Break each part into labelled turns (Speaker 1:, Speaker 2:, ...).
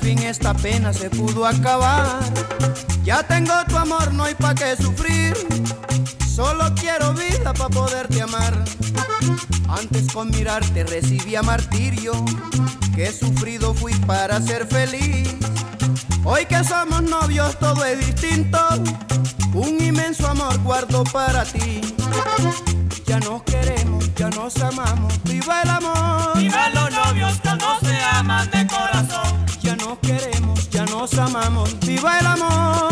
Speaker 1: fin esta pena se pudo acabar. Ya tengo tu amor, no hay pa' qué sufrir. Solo quiero vida pa' poderte amar. Antes con mirarte recibía martirio. Que sufrido fui para ser feliz. Hoy que somos novios todo es distinto. Un inmenso amor guardo para ti. Ya nos queremos, ya nos amamos. ¡Viva el amor!
Speaker 2: Viva los novios que no se aman
Speaker 1: amamos. ¡Viva el amor!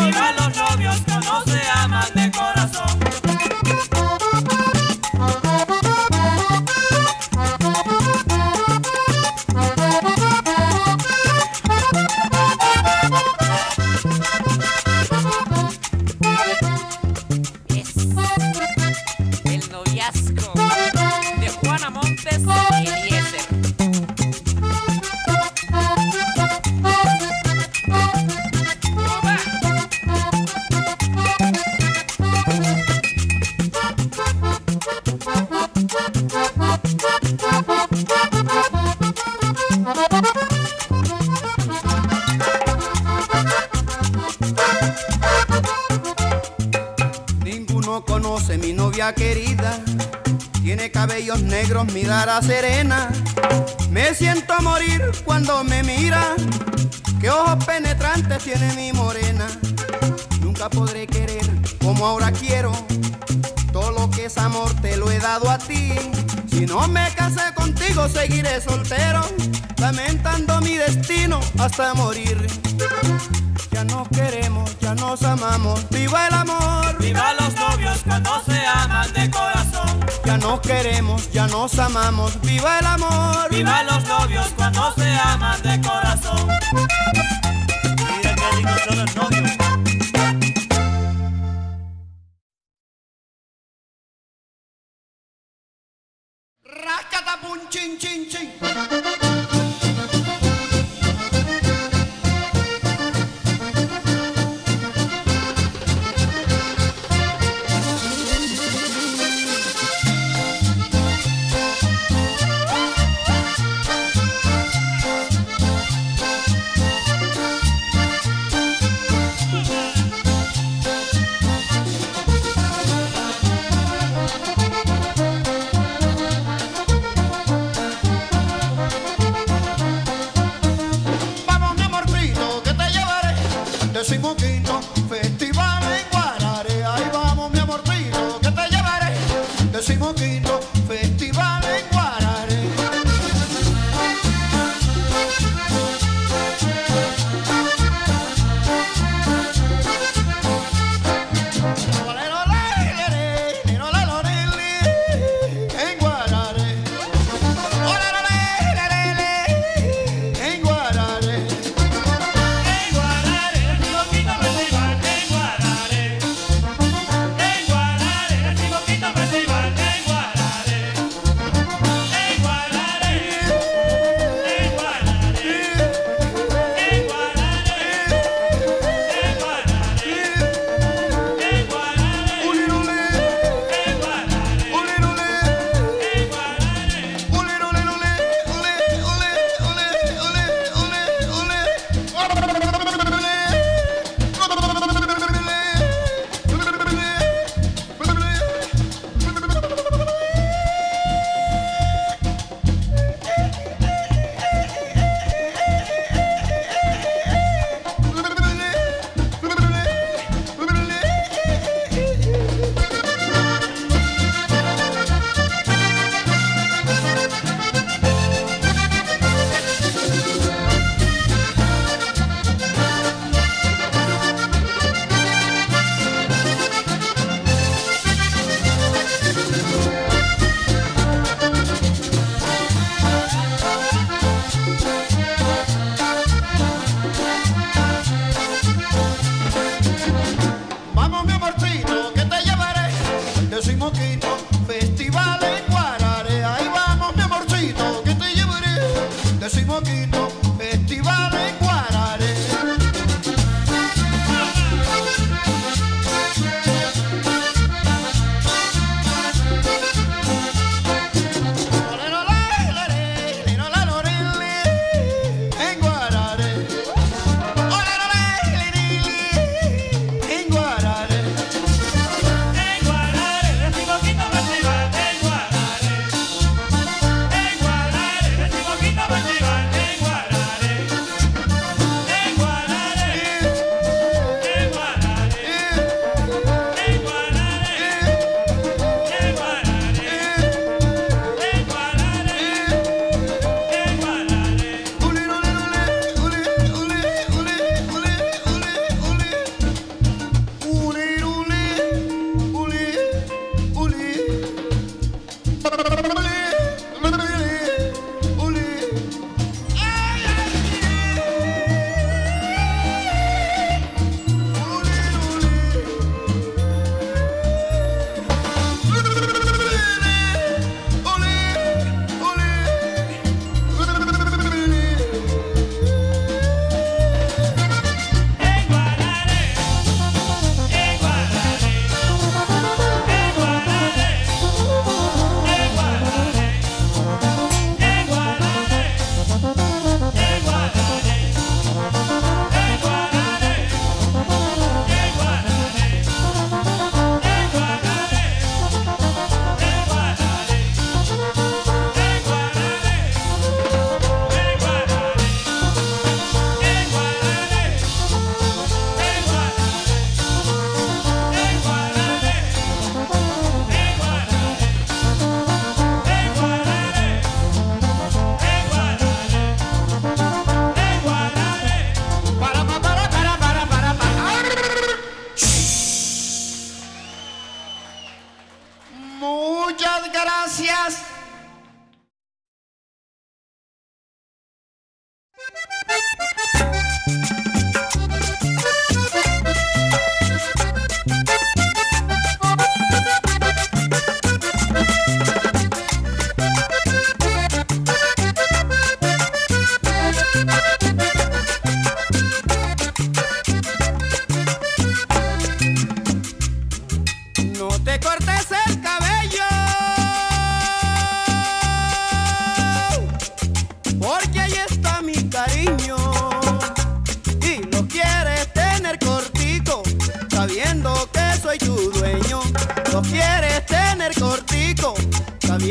Speaker 1: Siento morir cuando me mira. Qué ojos penetrantes tiene mi morena. Nunca podré querer como ahora quiero. Todo lo que es amor te lo he dado a ti. Si no me casé contigo, seguiré soltero, lamentando mi destino hasta morir. Ya nos queremos, ya nos amamos, viva el amor. Queremos, ya nos amamos, viva el amor.
Speaker 2: Viva los novios cuando se aman de corazón.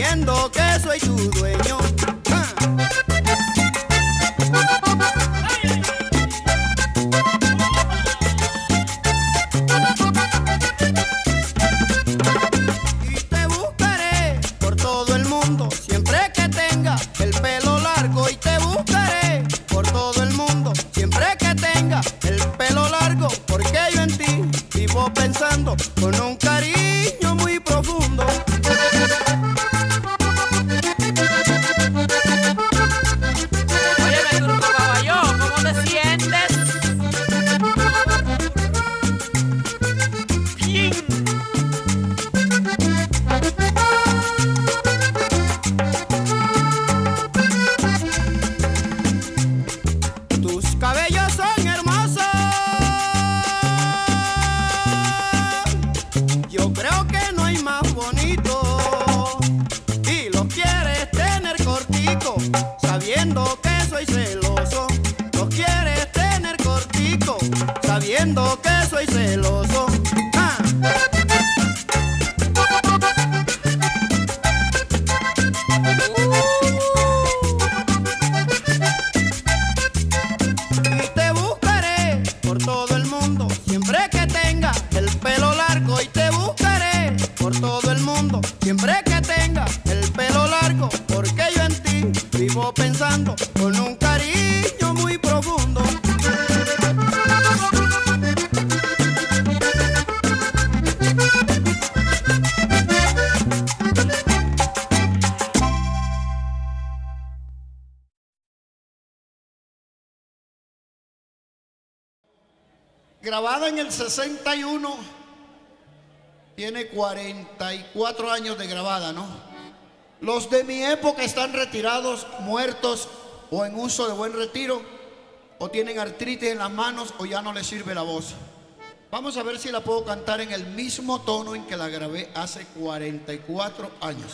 Speaker 3: fingiendo que
Speaker 1: soy tu dueño. diciendo que soy celoso.
Speaker 3: 61 tiene 44 años de grabada, ¿no? Los de mi época están retirados, muertos o en uso de buen retiro, o tienen artritis en las manos o ya no les sirve la voz. Vamos a ver si la puedo cantar en el mismo tono en que la grabé hace 44 años.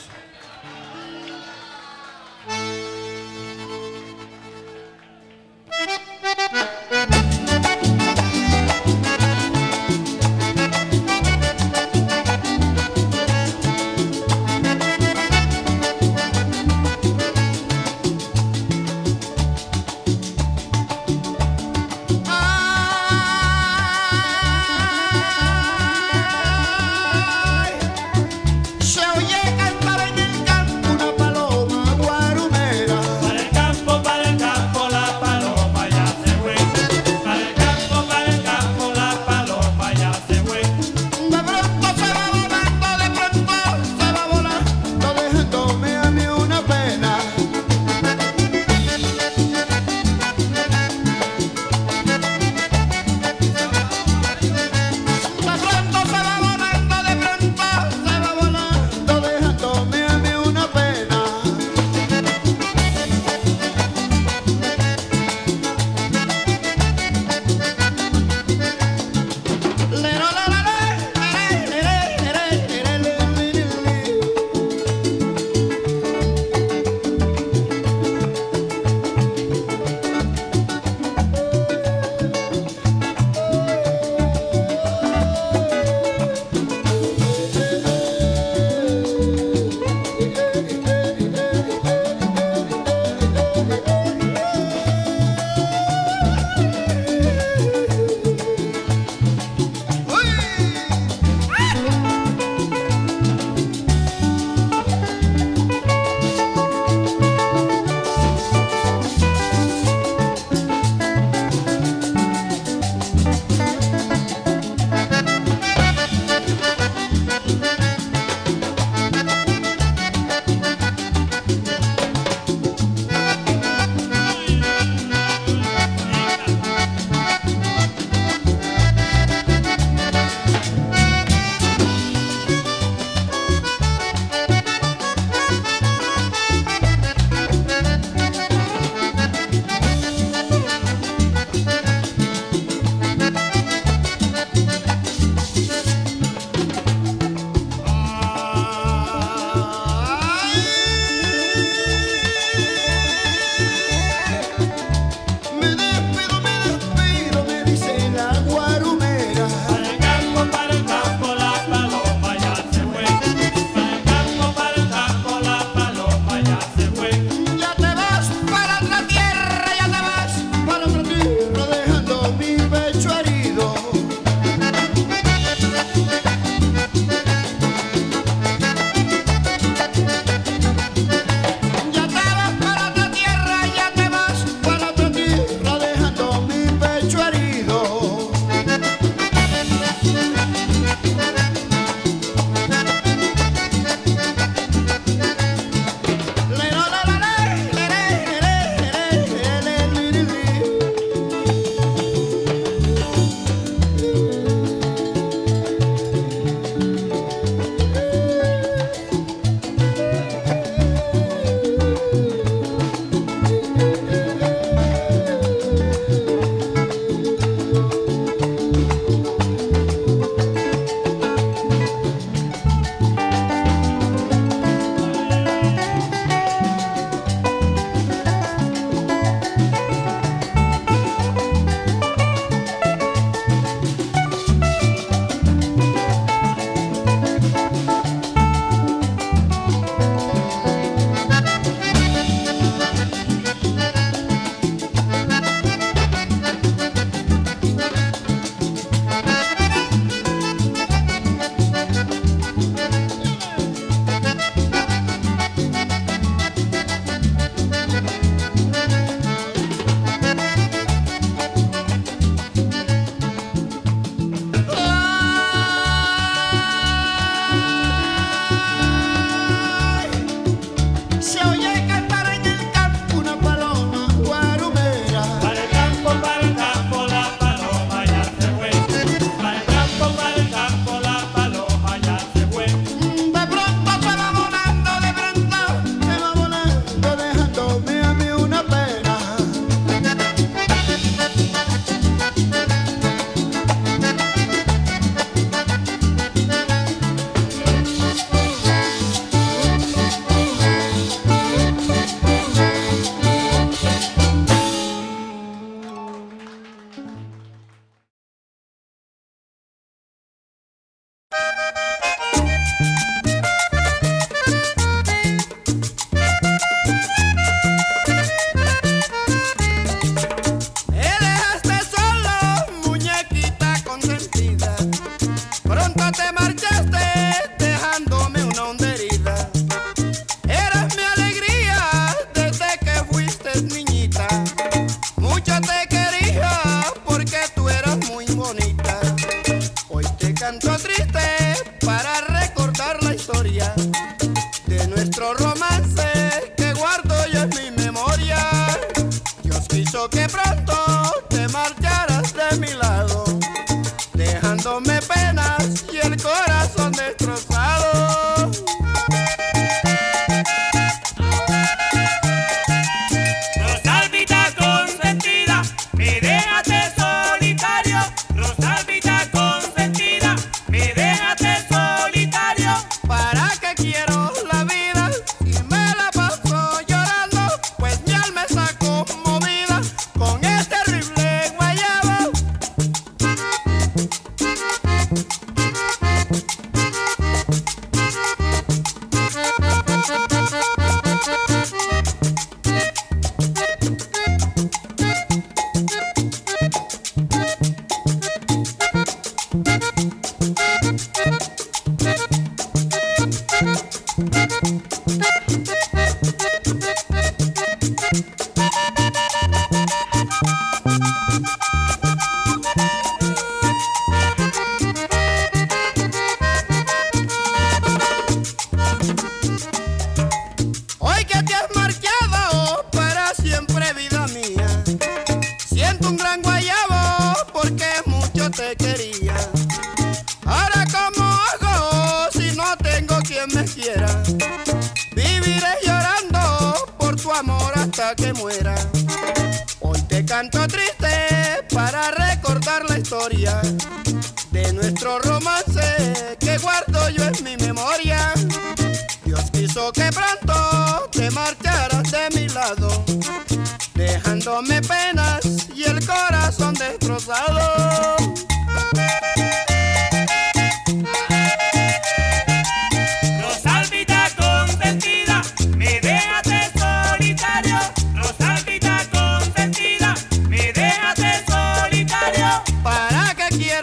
Speaker 4: ¿Para
Speaker 1: qué quiero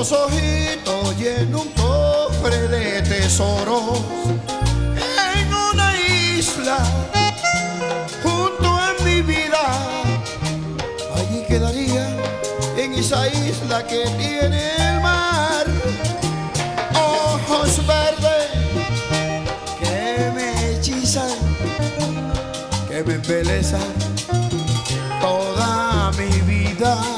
Speaker 1: los ojitos lleno un cofre de tesoros en una isla junto a mi vida.
Speaker 3: Allí quedaría en esa isla que tiene el mar. Ojos verdes que me hechizan, que me embelezan toda mi vida.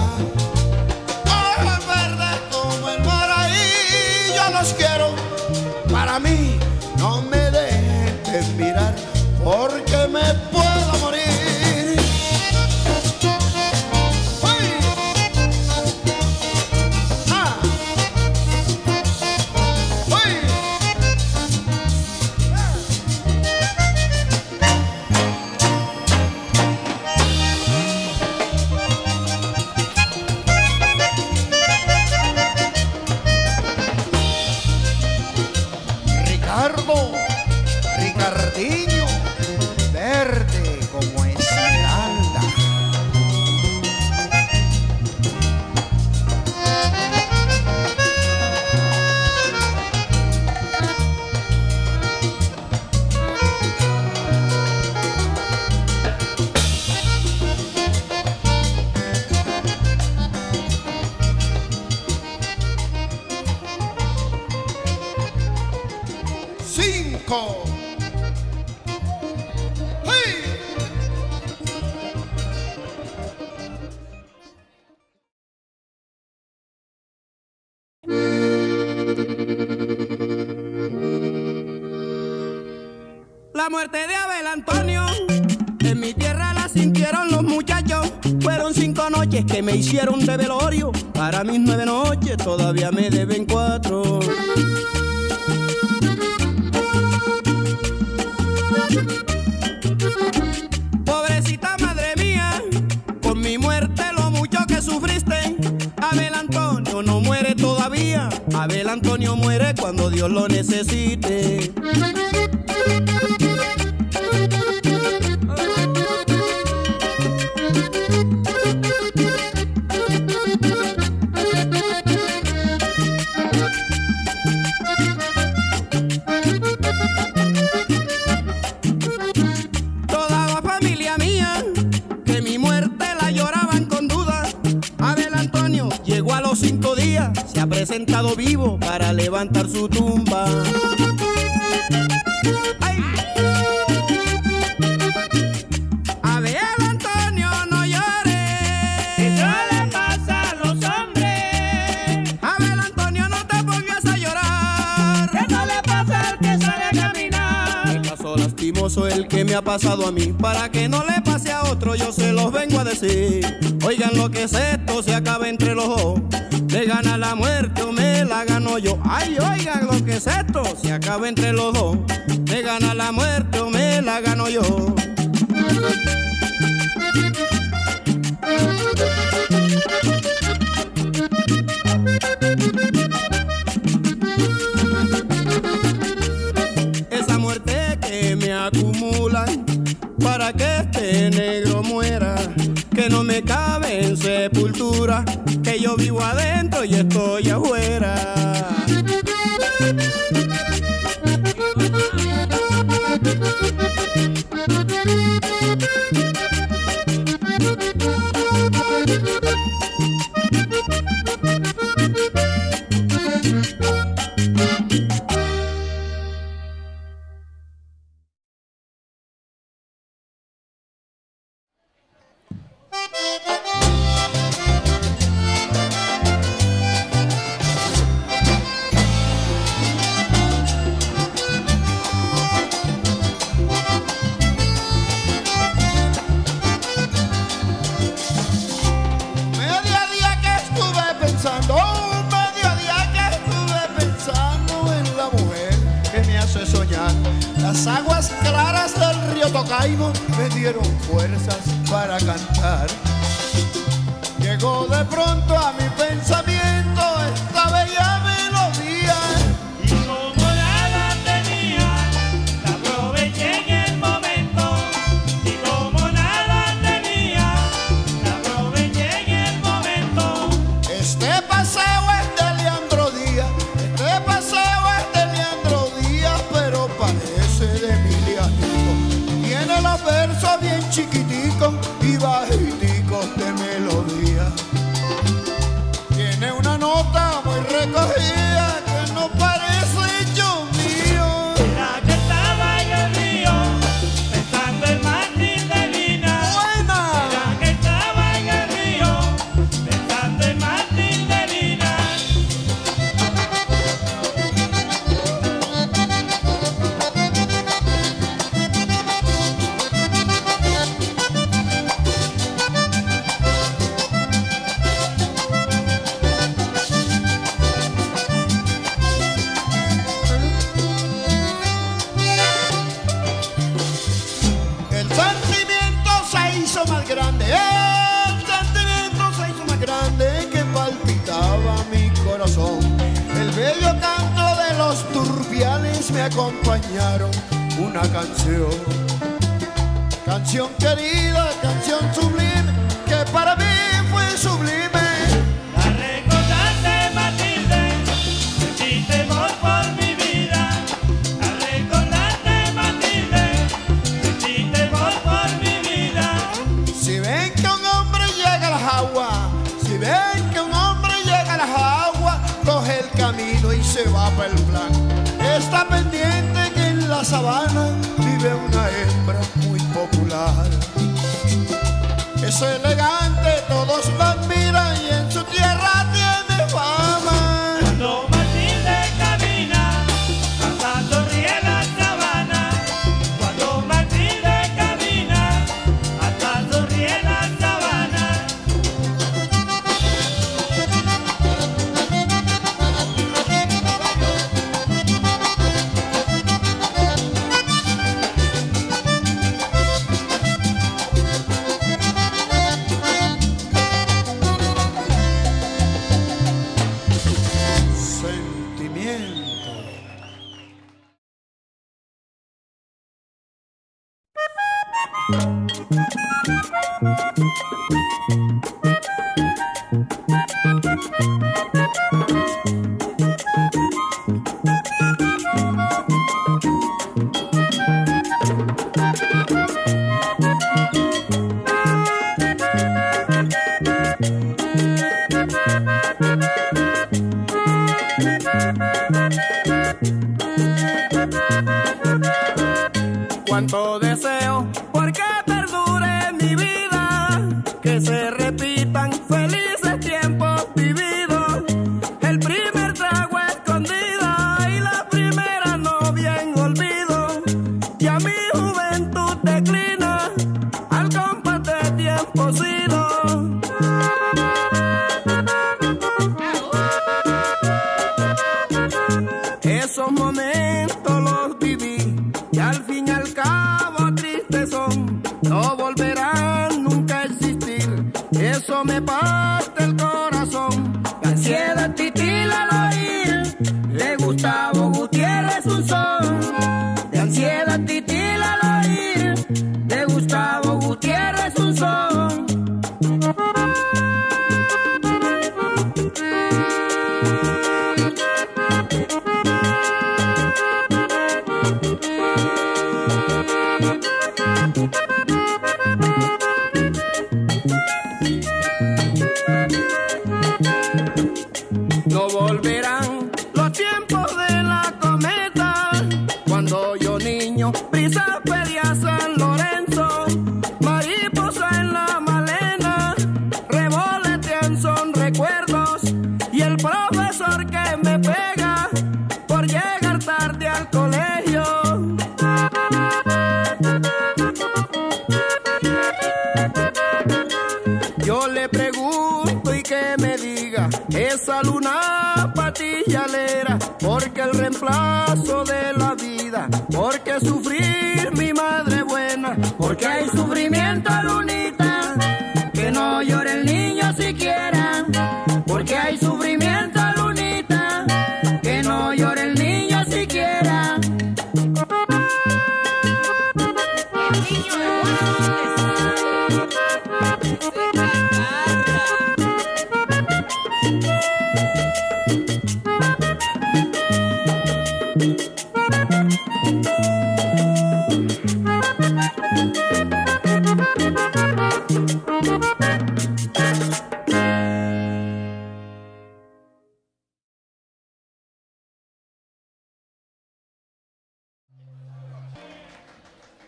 Speaker 1: Muerte de Abel Antonio, en mi tierra la sintieron los muchachos. Fueron cinco noches que me hicieron de velorio. Para mis nueve noches todavía me deben cuatro. Pobrecita madre mía, con mi muerte lo mucho que sufriste. Abel Antonio no muere todavía. Abel Antonio muere cuando Dios lo necesite. Pasado a mí Para que no le pase a otro yo se los vengo a decir. Oigan lo que es esto, se acaba entre los dos. Me gana la muerte o me la gano yo. Ay, oigan lo que es esto, se acaba entre los dos. Me gana la muerte o me la gano yo
Speaker 3: go way. Está pendiente que en la sabana vive una hembra muy popular. Es elegante, todos la admiran.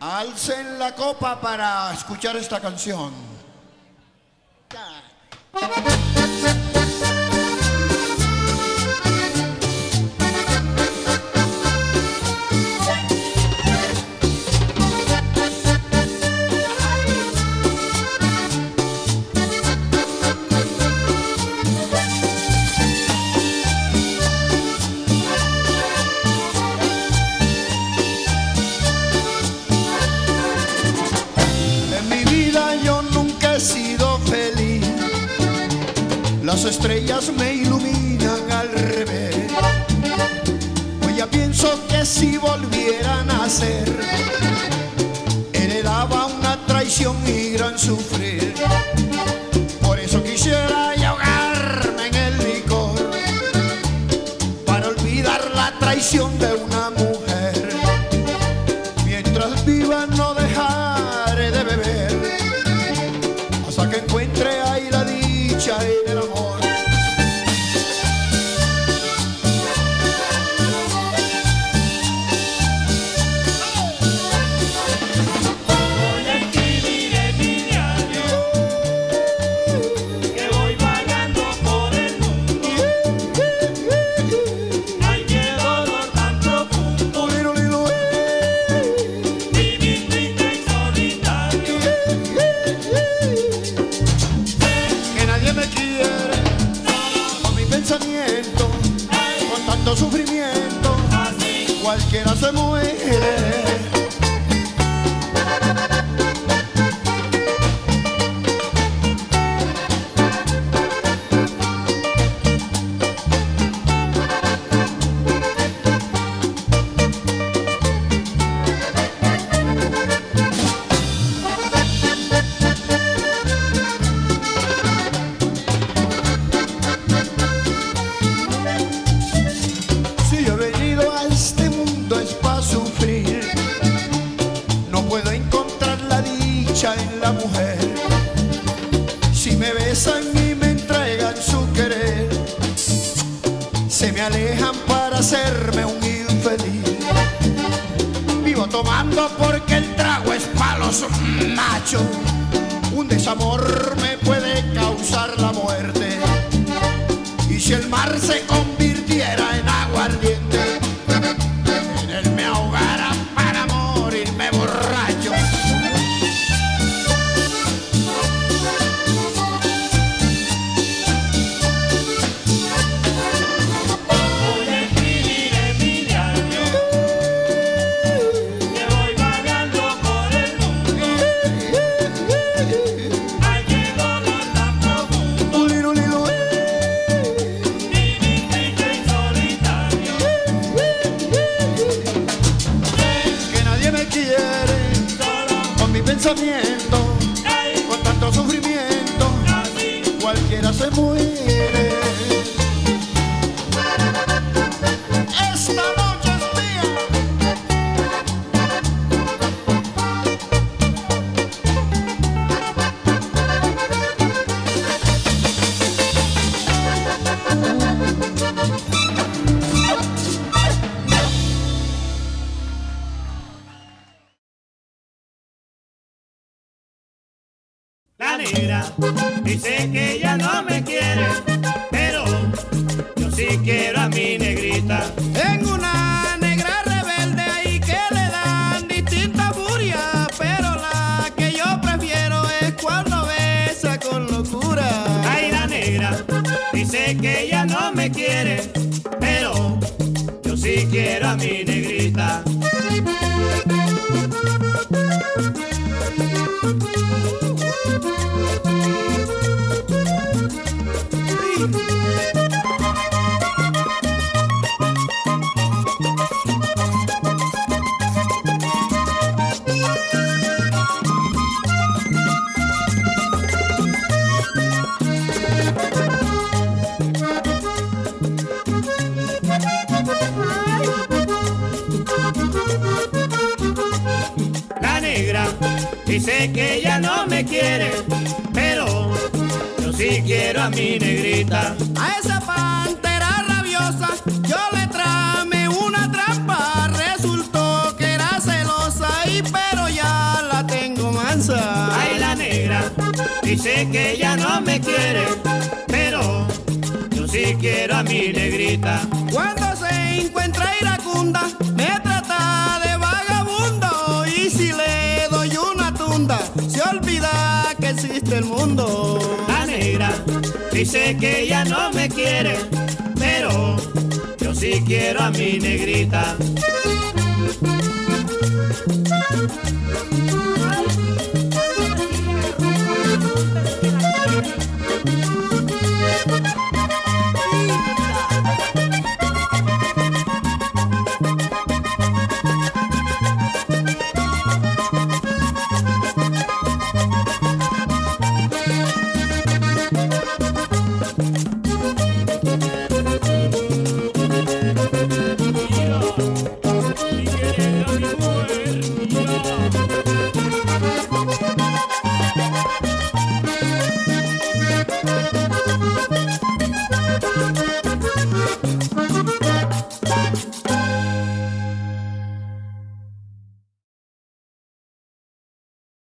Speaker 3: Alcen la copa para escuchar esta canción. estrellas me iluminan al revés. Hoy ya pienso que si volvieran
Speaker 1: a ser, heredaba una traición y gran sufrir. Para hacerme un infeliz. Vivo tomando porque el trago es para los machos. Un desamor me puede causar la muerte. Y si el mar se convirtiera en
Speaker 2: La negra dice que ella no me quiere, pero yo sí quiero a mi negrita.
Speaker 5: Tengo una negra rebelde ahí que le dan distinta furia, pero la que yo prefiero es cuando besa con locura.
Speaker 2: Ay, la negra dice que ella no me quiere, pero yo sí quiero a mi negrita. Me quiere, pero yo sí quiero a mi negrita.
Speaker 5: A esa pantera rabiosa yo le tramé una trampa, resultó que era celosa y pero ya la tengo mansa.
Speaker 2: Ay, la negra dice que ella no me quiere, pero yo sí quiero a mi negrita.
Speaker 5: Cuando se encuentra iracunda, que existe el mundo.
Speaker 2: La negra dice que ella no me quiere, pero yo sí quiero a mi negrita.